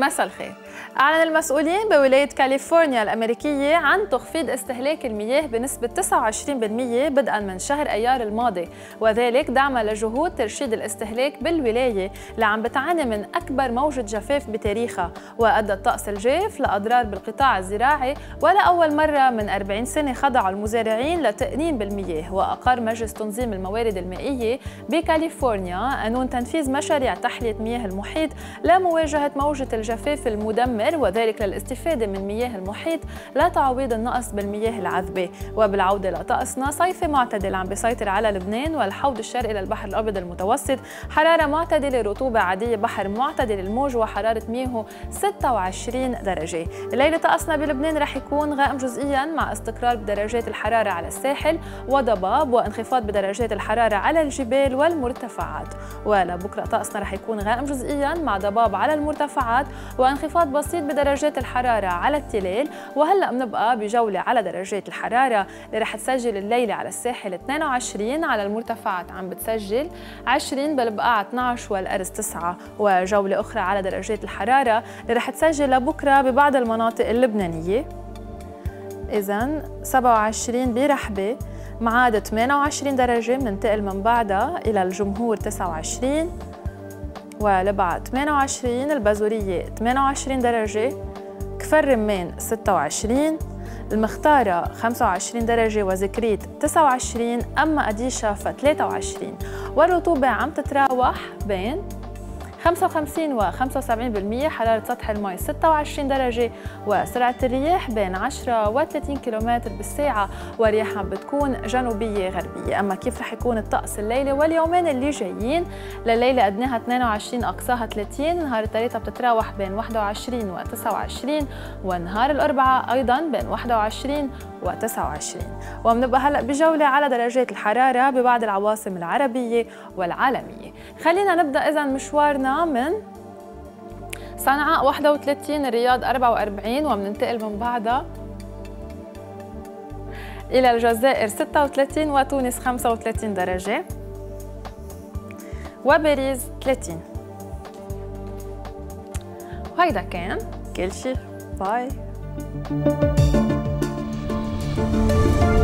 مساء الخير. أعلن المسؤولين بولاية كاليفورنيا الأمريكية عن تخفيض استهلاك المياه بنسبة 29% بدءا من شهر أيار الماضي وذلك دعما لجهود ترشيد الاستهلاك بالولاية اللي عم بتعاني من أكبر موجة جفاف بتاريخها وأدى الطقس الجاف لأضرار بالقطاع الزراعي ولأول مرة من 40 سنة خضعوا المزارعين لتأنين بالمياه وأقر مجلس تنظيم الموارد المائية بكاليفورنيا قانون تنفيذ مشاريع تحلية مياه المحيط لمواجهة موجة الجفاف المدمر وذلك للاستفادة من مياه المحيط لتعويض النقص بالمياه العذبة. وبالعودة لطقسنا صيفي معتدل عم بيسيطر على لبنان والحوض الشرقي للبحر الأبيض المتوسط حرارة معتدلة رطوبة عادية بحر معتدل الموج وحرارة مياهه 26 درجة. الليلة طقسنا بلبنان رح يكون غائم جزئيا مع استقرار بدرجات الحرارة على الساحل وضباب وانخفاض بدرجات الحرارة على الجبال والمرتفعات. ولبكرة طقسنا رح يكون غائم جزئيا مع ضباب على المرتفعات وانخفاض بسيط بدرجات الحرارة على التلال وهلأ بنبقى بجولة على درجات الحرارة اللي رح تسجل الليلة على الساحل 22 على المرتفعات. عم بتسجل 20 بالبقاع 12 والأرز 9 وجولة أخرى على درجات الحرارة اللي رح تسجل لبكرة ببعض المناطق اللبنانية. إذا 27 برحبة معاد 28 درجة بننتقل من بعدها إلى الجمهور 29 ولبعة 28 البازورية 28 درجة كفر رمان 26 المختارة 25 درجة وزكريت 29 أما أديشة ف 23 والرطوبة عم تتراوح بين 55 و 75% حرارة سطح الماء 26 درجة وسرعة الرياح بين 10 و 30 كم بالساعة ورياح عم بتكون جنوبية غربية. أما كيف رح يكون الطقس الليلة واليومين اللي جايين؟ لليلة أدناها 22 أقصاها 30 نهار الثلاثاء بتتراوح بين 21 و 29 ونهار الأربعاء أيضا بين 21 و 29 وبنبقى هلأ بجولة على درجات الحرارة ببعض العواصم العربية والعالمية. خلينا نبدأ إذا مشوارنا من صنعاء 31 الرياض 44 وبننتقل من بعدها إلى الجزائر 36 وتونس 35 درجة وباريس 30 وهيدا كان. كل شيء باي. Bye.